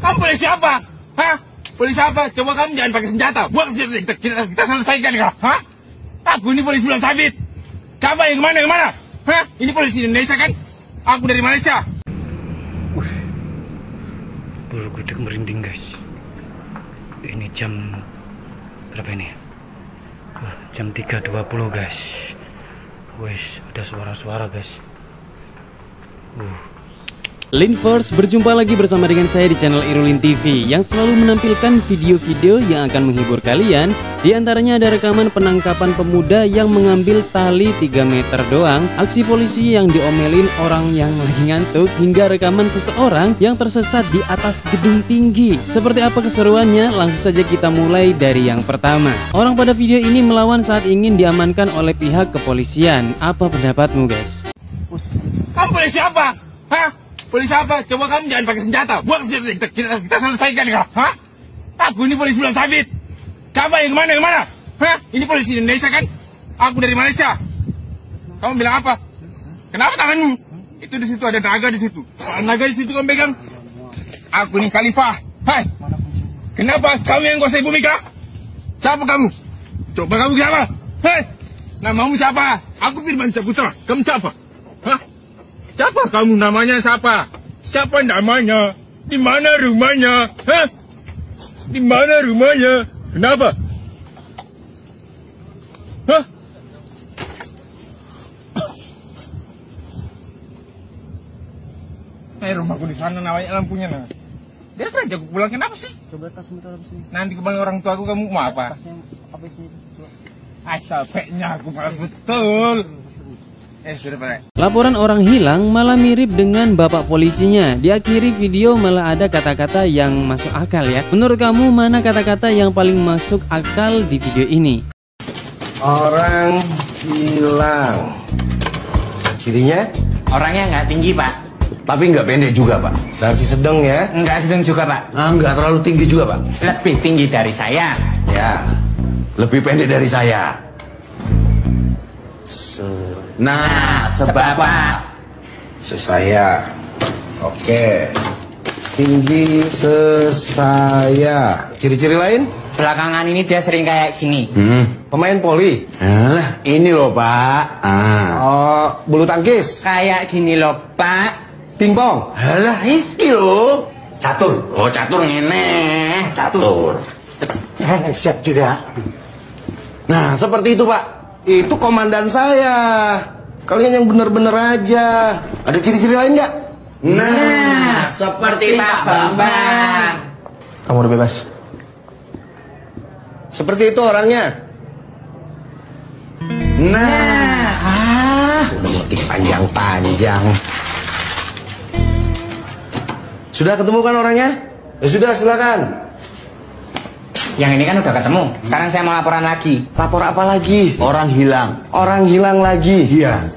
Kamu polisi apa? Hah? Polisi apa? Coba kamu jangan pakai senjata. Buat senjata kita, kita, kita selesaikan ya. Hah? Aku ini polisi bulan sabit. Kamu yang mana yang mana? Hah? Ini polisi Indonesia kan? Aku dari Malaysia. Bulu kuduk merinding guys. Ini jam berapa ini? Wah, jam 3.20 guys. Wes, ada suara-suara guys. Uh, Linverse berjumpa lagi bersama dengan saya di channel Irulin TV yang selalu menampilkan video-video yang akan menghibur kalian Di antaranya ada rekaman penangkapan pemuda yang mengambil tali 3 meter doang Aksi polisi yang diomelin orang yang lagi ngantuk Hingga rekaman seseorang yang tersesat di atas gedung tinggi Seperti apa keseruannya? Langsung saja kita mulai dari yang pertama Orang pada video ini melawan saat ingin diamankan oleh pihak kepolisian Apa pendapatmu guys? Kamu polisi apa? Hah? Polisi apa? Coba kamu jangan pakai senjata. Buat senjata kita, kita, kita selesaikan ya. Hah? Aku ini polisi bulan sabit. Kamu yang mana yang mana? Hah? Ini polisi Indonesia kan? Aku dari Malaysia. Kamu bilang apa? Kenapa tanganmu? Itu di situ ada naga di situ. Naga di situ kamu pegang. Aku ini Khalifah. Hai. Kenapa kamu yang kuasai bumi kah? Siapa kamu? Coba kamu siapa? Hei. Namamu siapa? Aku Firman Saputra. Kamu siapa? Siapa kamu namanya siapa? Siapa namanya? Di mana rumahnya? Hah? Di mana rumahnya? Kenapa? Hah? Eh rumahku di sana namanya lampunya nah. Dia kan aku pulang kenapa sih? Coba tas motor apa sih? Nanti kebanyakan orang tua aku kamu mau apa? Tasnya apa sih? Coba. Ah capeknya aku malas betul. Eh sudah Pak. Laporan orang hilang malah mirip dengan bapak polisinya. Di akhiri video malah ada kata-kata yang masuk akal ya. Menurut kamu mana kata-kata yang paling masuk akal di video ini? Orang hilang. Cirinya? Orangnya nggak tinggi pak, Tapi nggak pendek juga, Pak. Berarti sedang ya? nggak sedang juga pak, Ah, nggak terlalu tinggi juga, Pak. lebih tinggi dari saya. Ya, lebih pendek dari saya. Se nah, sebab apa? Sesaya. Oke. Tinggi sesaya. Ciri-ciri lain? Belakangan ini dia sering kayak gini. Hmm. Pemain poli. Alah, ini loh, Pak. Ah. Oh, bulu tangkis. Kayak gini loh pak. Pingpong. Alah, iki loh. Catur. Oh, catur ngene. Catur. Eh, siap juga. Nah, seperti itu, Pak. Itu komandan saya. Kalian yang bener-bener aja. Ada ciri-ciri lain nggak? Nah, Seperti Pak Bambang. Kamu udah bebas. Seperti itu orangnya. Nah, ah, udah motif panjang-panjang. Sudah ketemu kan orangnya? Ya sudah, silakan. Yang ini kan udah ketemu. Sekarang saya mau laporan lagi. Lapor apa lagi? Orang hilang. Orang hilang lagi. Iya.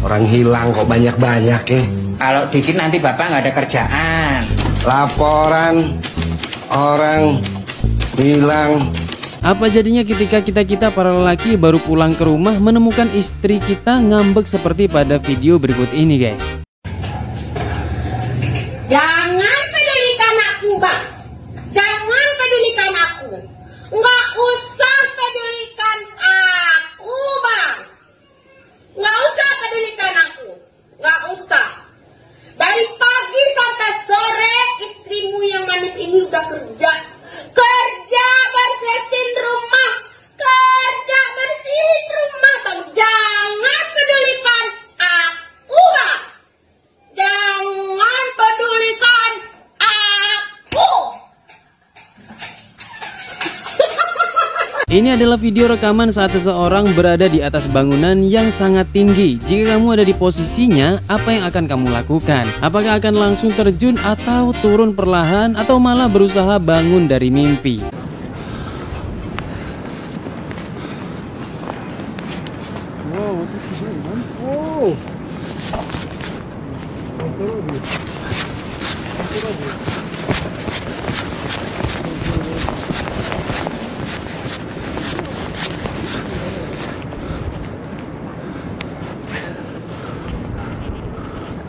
Orang hilang kok banyak-banyak ya. Kalau dikit nanti bapak nggak ada kerjaan. Laporan orang hilang. Apa jadinya ketika kita-kita para lelaki baru pulang ke rumah menemukan istri kita ngambek seperti pada video berikut ini guys? Jangan pedulikan aku, Bang. Jangan pedulikan aku. Nggak usah pedulikan aku, Bang. Nggak usah pedulikan aku. Nggak usah. Dari pagi sampai sore, istrimu yang manis ini udah kerja. Kerja bersihin rumah. Kerja bersihin rumah, Bang. Jangan pedulikan aku, Bang. Jangan pedulikan aku. Ini adalah video rekaman saat seseorang berada di atas bangunan yang sangat tinggi. Jika kamu ada di posisinya, apa yang akan kamu lakukan? Apakah akan langsung terjun atau turun perlahan atau malah berusaha bangun dari mimpi?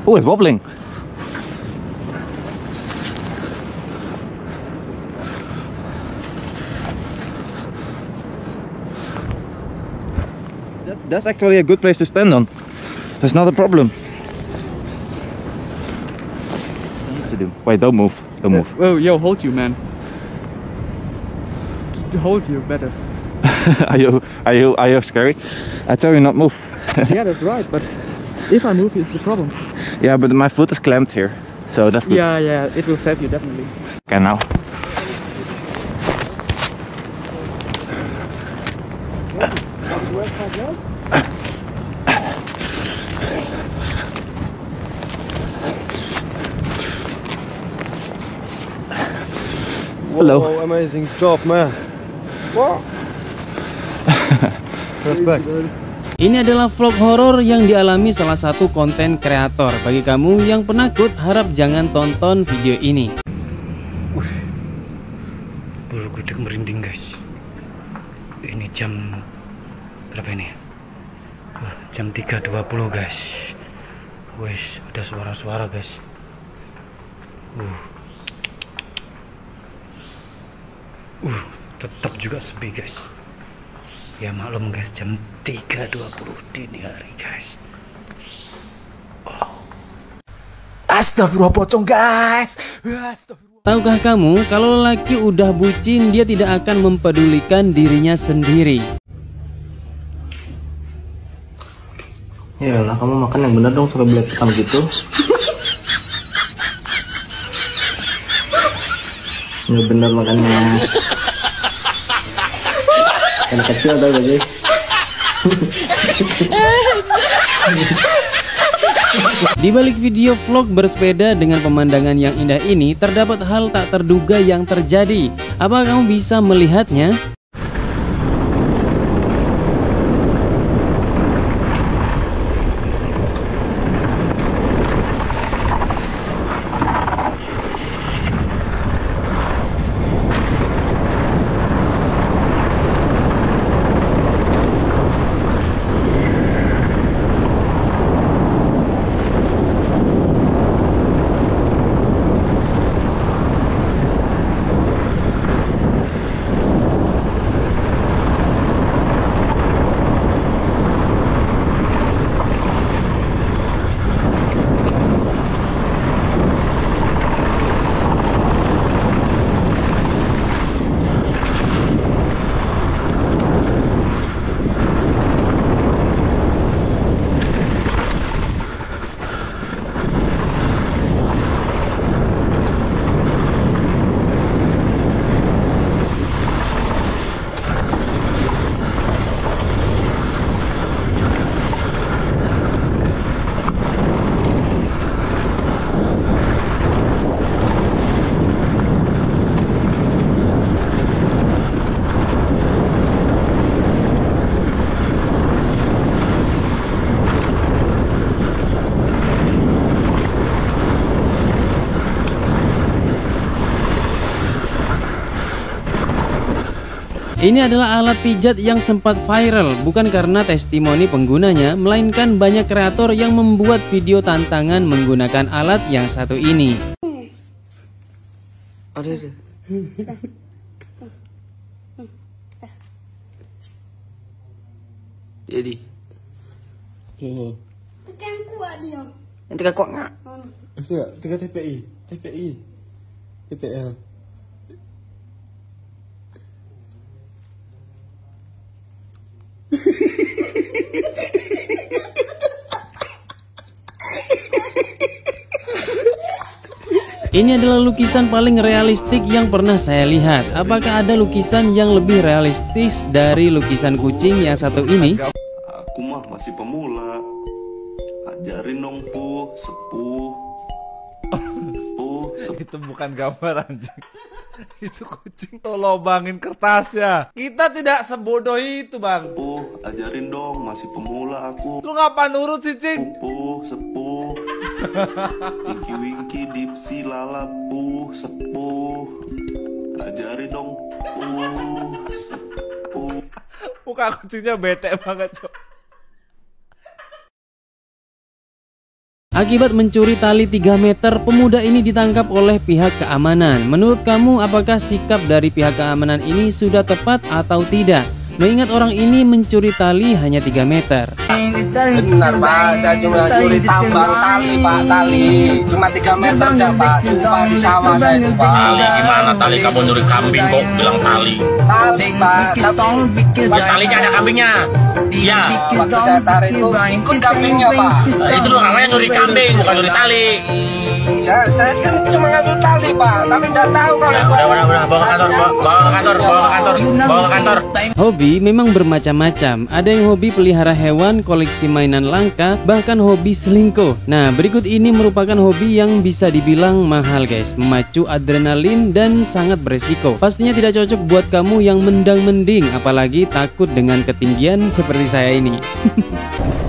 Oh, it's wobbling. That's, that's actually a good place to stand on. That's not a problem. What to do? Wait, don't move. Don't move. Oh, yo, hold you, man. Hold you better. are you are you are you scary? I tell you not move. yeah, that's right, but if I move, it's a problem. yeah, but my foot is clamped here, so that's good. Yeah, yeah, it will save you definitely. Okay, now. Hello. Wow, amazing job, man. Wow. Respect. Ini adalah vlog horor yang dialami salah satu konten kreator. Bagi kamu yang penakut, harap jangan tonton video ini. Bulu kuduk merinding guys. Ini jam berapa ini? Wah, jam 3.20 guys. Wes, ada suara-suara guys. Uh. Uh, tetap juga sepi guys. Ya maklum guys, jam 3.20 dini hari guys. Astagfirullah pocong, guys. Astagfirullah. Tahukah kamu kalau lelaki udah bucin dia tidak akan mempedulikan dirinya sendiri. Ya lah, kamu makan yang bener dong sampai belet hitam gitu. Nggak bener makannya. Anak kecil tau gak sih? Di balik video vlog bersepeda dengan pemandangan yang indah ini terdapat hal tak terduga yang terjadi. Apa kamu bisa melihatnya? Ini adalah alat pijat yang sempat viral bukan karena testimoni penggunanya, melainkan banyak kreator yang membuat video tantangan menggunakan alat yang satu ini. Ada ada. Jadi. Tekan kuat dia. Yang tengah kuat nggak? Maksudnya, tengah TPI. TPI. TPL. Ini adalah lukisan paling realistik yang pernah saya lihat. Apakah ada lukisan yang lebih realistis dari lukisan kucing yang satu ini? Aku mah masih pemula. Ajarin dong pu, sepuh. Pu, itu bukan gambar anjing itu kucing tuh lobangin kertasnya kita tidak sebodoh itu bang sepuh. Ajarin dong, masih pemula aku. lu ngapa nurut sih cing Pu, sepuh. Tinky Winky Dipsy Lala pu, sepuh. Ajarin dong, pu, sepuh. muka kucingnya bete banget cok Akibat mencuri tali 3 meter, pemuda ini ditangkap oleh pihak keamanan. Menurut kamu, apakah sikap dari pihak keamanan ini sudah tepat atau tidak? Mengingat orang ini mencuri tali hanya 3 meter. Benar pak, saya cuma curi tambang tali pak, tali Cuma 3 meter dah pak, cuma di sawah saya itu pak Tali gimana tali kamu nyuri kambing kok bilang tali? Tali pak, tapi Ya, talinya ada kambingnya. Iya. Waktu saya tarik itu ikut kambingnya pak Nah, itu dong namanya nyuri kambing bukan nyuri tali. Ya, saya kan cuma ngambil tali pak, tapi tidak tahu kalau Udah, itu udah, udah, udah, bawa ke kantor, bawa, bawa ke kantor, bawa ke kantor, bawa ke kantor. Hobi memang bermacam-macam. Ada yang hobi pelihara hewan, koleksi mainan langka, bahkan hobi selingkuh. Nah, berikut ini merupakan hobi yang bisa dibilang mahal, guys. Memacu adrenalin dan sangat beresiko. Pastinya tidak cocok buat kamu yang mendang-mending, apalagi takut dengan ketinggian seperti saya ini.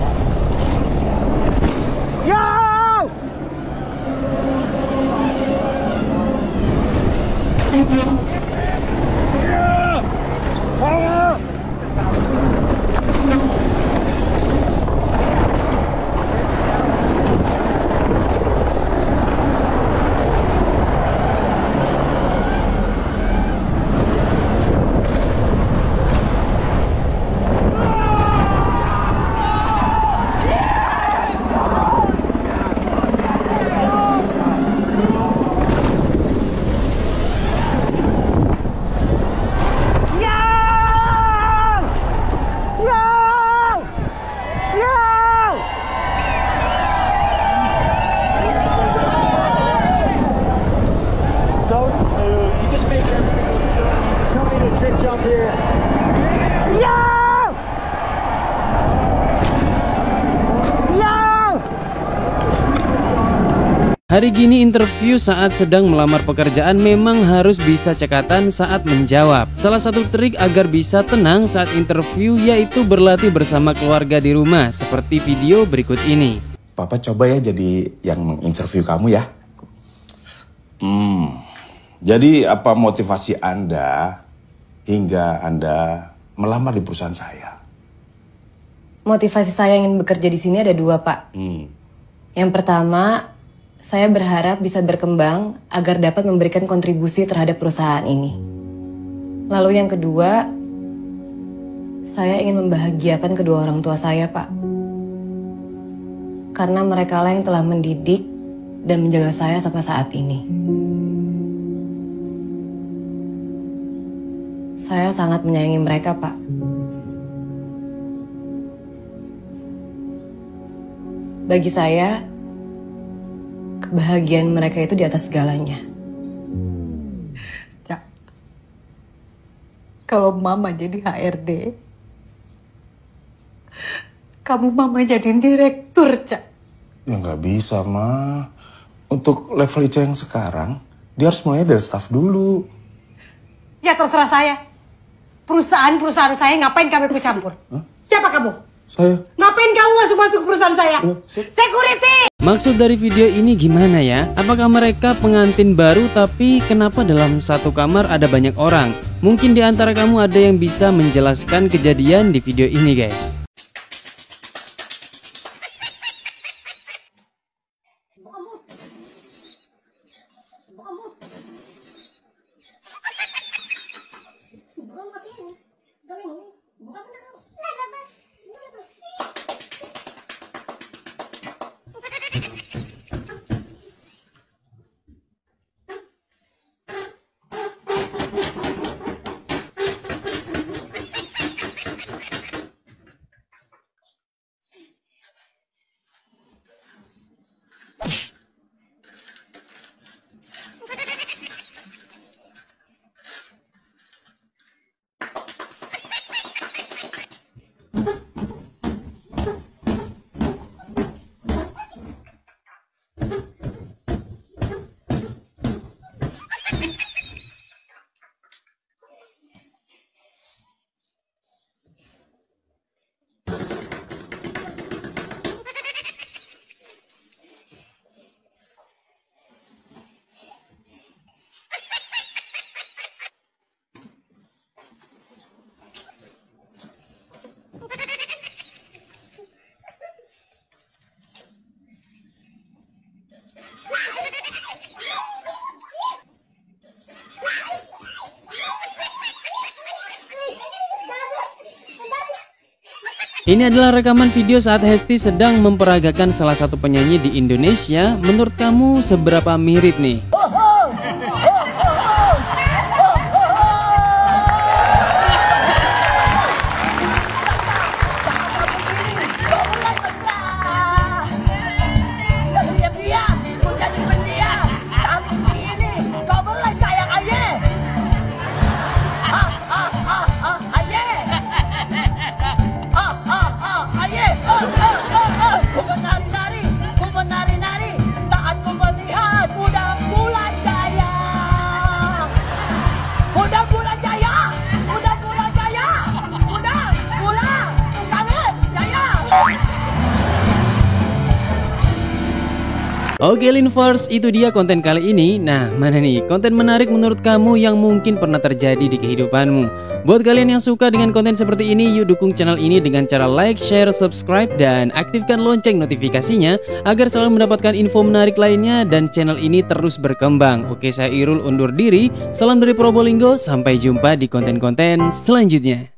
Hari gini interview saat sedang melamar pekerjaan memang harus bisa cekatan saat menjawab. Salah satu trik agar bisa tenang saat interview yaitu berlatih bersama keluarga di rumah seperti video berikut ini. Papa coba ya jadi yang menginterview kamu ya. Hmm. Jadi apa motivasi Anda hingga Anda melamar di perusahaan saya? Motivasi saya ingin bekerja di sini ada dua, Pak. Hmm. Yang pertama, saya berharap bisa berkembang agar dapat memberikan kontribusi terhadap perusahaan ini. Lalu yang kedua, saya ingin membahagiakan kedua orang tua saya, Pak. Karena mereka lah yang telah mendidik dan menjaga saya sampai saat ini. Saya sangat menyayangi mereka, Pak. Bagi saya, kebahagiaan mereka itu di atas segalanya. Cak, kalau mama jadi HRD, kamu mama jadi direktur, Cak. Ya nggak bisa, Ma. Untuk level Ica yang sekarang, dia harus mulai dari staff dulu. Ya terserah saya. Perusahaan-perusahaan saya ngapain kamu ikut campur? Siapa kamu? Saya. Ngapain kamu masuk-masuk ke perusahaan saya? Security! Maksud dari video ini gimana ya? Apakah mereka pengantin baru tapi kenapa dalam satu kamar ada banyak orang? Mungkin di antara kamu ada yang bisa menjelaskan kejadian di video ini guys. Ini adalah rekaman video saat Hesti sedang memperagakan salah satu penyanyi di Indonesia. Menurut kamu seberapa mirip nih? Oke Linvers, itu dia konten kali ini. Nah, mana nih konten menarik menurut kamu yang mungkin pernah terjadi di kehidupanmu? Buat kalian yang suka dengan konten seperti ini, yuk dukung channel ini dengan cara like, share, subscribe, dan aktifkan lonceng notifikasinya agar selalu mendapatkan info menarik lainnya dan channel ini terus berkembang. Oke, saya Irul undur diri. Salam dari Probolinggo, sampai jumpa di konten-konten selanjutnya.